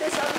这小